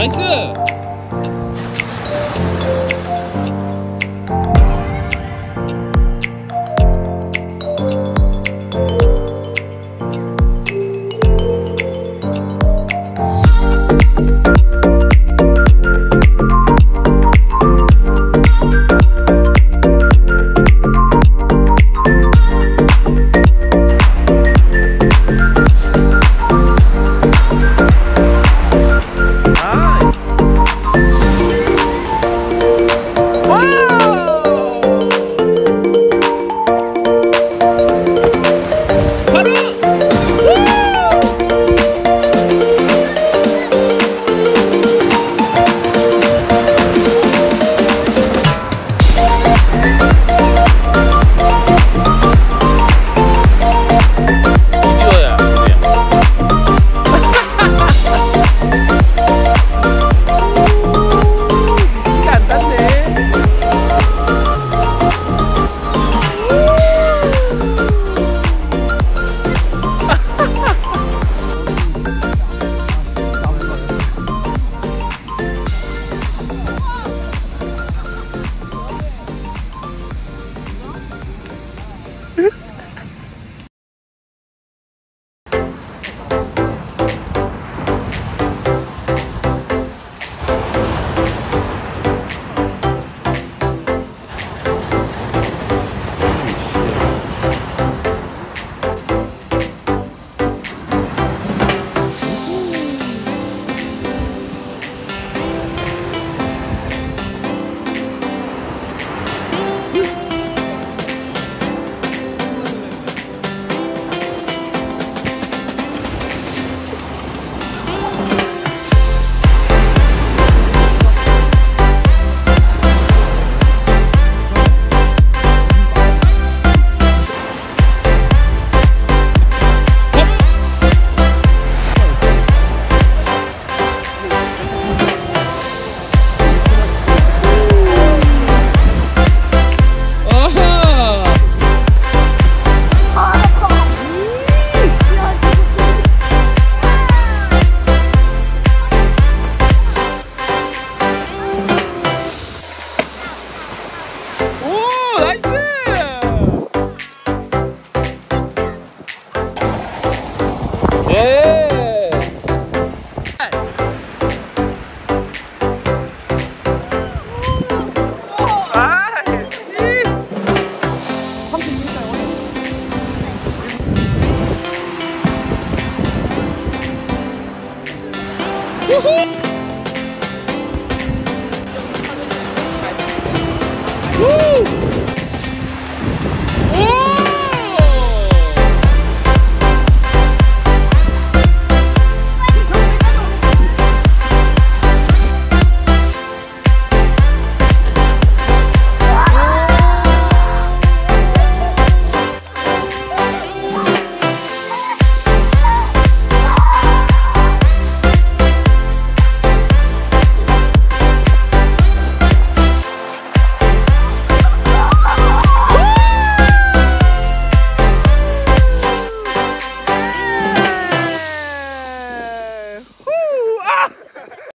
나이스 예. Woo!